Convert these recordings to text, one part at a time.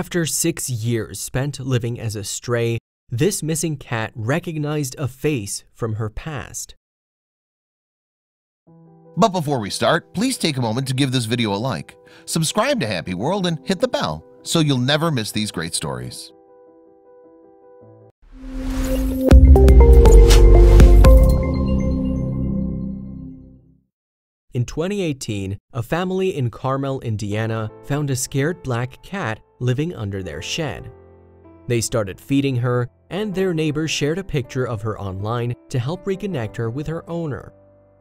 After six years spent living as a stray, this missing cat recognized a face from her past. But before we start, please take a moment to give this video a like, subscribe to Happy World, and hit the bell so you'll never miss these great stories. In 2018, a family in Carmel, Indiana found a scared black cat living under their shed. They started feeding her, and their neighbors shared a picture of her online to help reconnect her with her owner.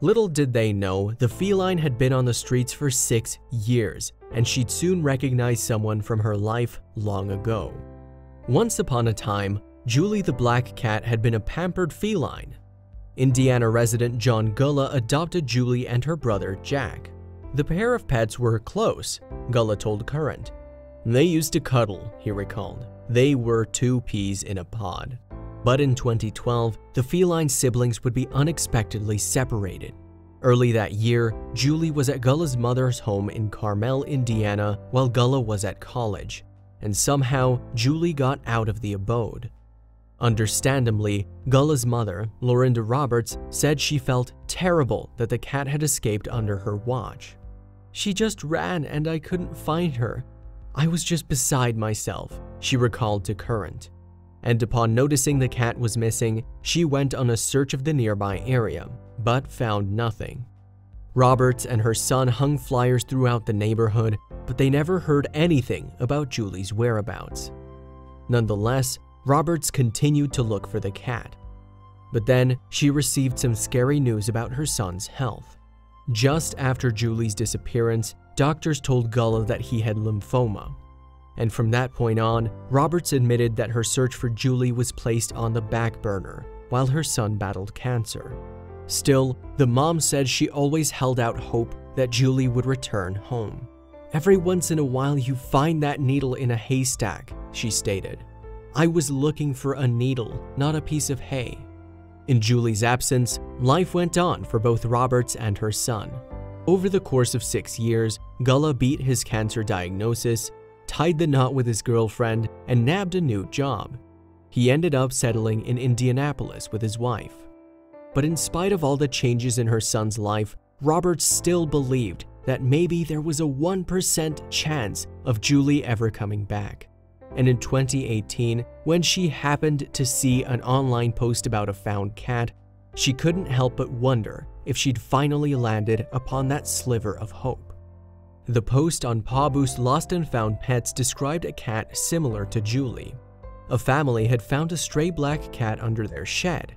Little did they know, the feline had been on the streets for six years, and she'd soon recognize someone from her life long ago. Once upon a time, Julie the black cat had been a pampered feline. Indiana resident John Gullah adopted Julie and her brother Jack. The pair of pets were close, Gullah told Current. They used to cuddle, he recalled. They were two peas in a pod. But in 2012, the feline siblings would be unexpectedly separated. Early that year, Julie was at Gullah's mother's home in Carmel, Indiana, while Gullah was at college. And somehow, Julie got out of the abode. Understandably, Gullah's mother, Lorinda Roberts, said she felt terrible that the cat had escaped under her watch. She just ran and I couldn't find her. I was just beside myself, she recalled to Current. And upon noticing the cat was missing, she went on a search of the nearby area, but found nothing. Roberts and her son hung flyers throughout the neighborhood, but they never heard anything about Julie's whereabouts. Nonetheless, Roberts continued to look for the cat. But then she received some scary news about her son's health. Just after Julie's disappearance, doctors told Gullah that he had lymphoma. And from that point on, Roberts admitted that her search for Julie was placed on the back burner while her son battled cancer. Still, the mom said she always held out hope that Julie would return home. Every once in a while, you find that needle in a haystack, she stated. I was looking for a needle, not a piece of hay. In Julie's absence, life went on for both Roberts and her son. Over the course of six years, Gullah beat his cancer diagnosis, tied the knot with his girlfriend, and nabbed a new job. He ended up settling in Indianapolis with his wife. But in spite of all the changes in her son's life, Roberts still believed that maybe there was a 1% chance of Julie ever coming back and in 2018, when she happened to see an online post about a found cat, she couldn't help but wonder if she'd finally landed upon that sliver of hope. The post on Pawboost Lost and Found Pets described a cat similar to Julie. A family had found a stray black cat under their shed.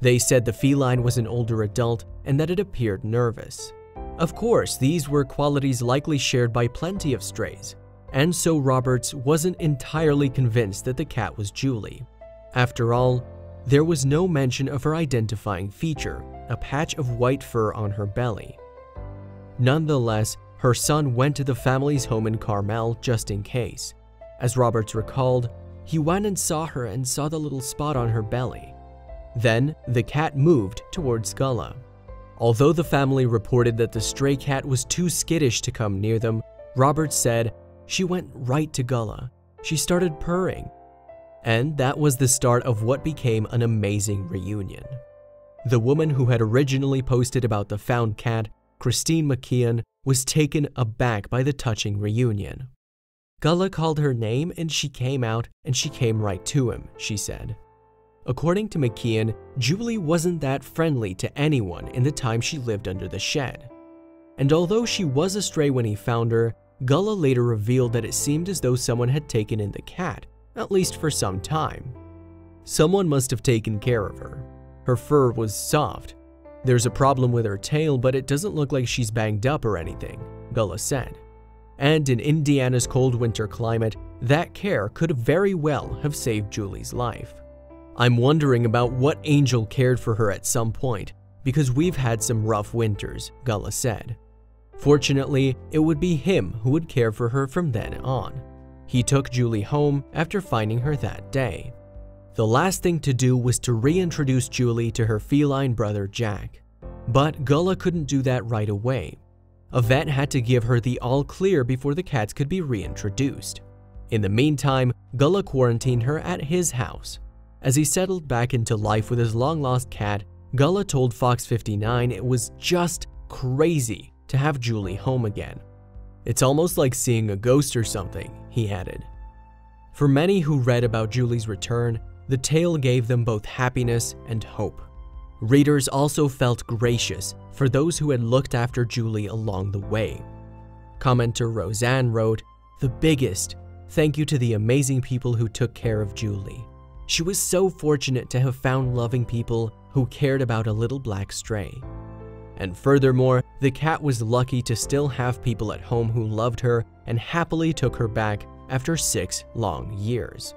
They said the feline was an older adult and that it appeared nervous. Of course, these were qualities likely shared by plenty of strays, and so Roberts wasn't entirely convinced that the cat was Julie. After all, there was no mention of her identifying feature, a patch of white fur on her belly. Nonetheless, her son went to the family's home in Carmel just in case. As Roberts recalled, he went and saw her and saw the little spot on her belly. Then, the cat moved towards Gullah. Although the family reported that the stray cat was too skittish to come near them, Roberts said she went right to Gullah. She started purring. And that was the start of what became an amazing reunion. The woman who had originally posted about the found cat, Christine McKeon, was taken aback by the touching reunion. Gullah called her name and she came out and she came right to him, she said. According to McKeon, Julie wasn't that friendly to anyone in the time she lived under the shed. And although she was a stray when he found her, Gullah later revealed that it seemed as though someone had taken in the cat, at least for some time. Someone must have taken care of her. Her fur was soft. There's a problem with her tail, but it doesn't look like she's banged up or anything, Gullah said. And in Indiana's cold winter climate, that care could very well have saved Julie's life. I'm wondering about what angel cared for her at some point, because we've had some rough winters, Gullah said. Fortunately, it would be him who would care for her from then on. He took Julie home after finding her that day. The last thing to do was to reintroduce Julie to her feline brother Jack. But Gullah couldn't do that right away. A vet had to give her the all clear before the cats could be reintroduced. In the meantime, Gullah quarantined her at his house. As he settled back into life with his long-lost cat, Gullah told Fox 59 it was just crazy to have Julie home again. It's almost like seeing a ghost or something, he added. For many who read about Julie's return, the tale gave them both happiness and hope. Readers also felt gracious for those who had looked after Julie along the way. Commenter Roseanne wrote, The biggest thank you to the amazing people who took care of Julie. She was so fortunate to have found loving people who cared about a little black stray. And furthermore, the cat was lucky to still have people at home who loved her and happily took her back after six long years.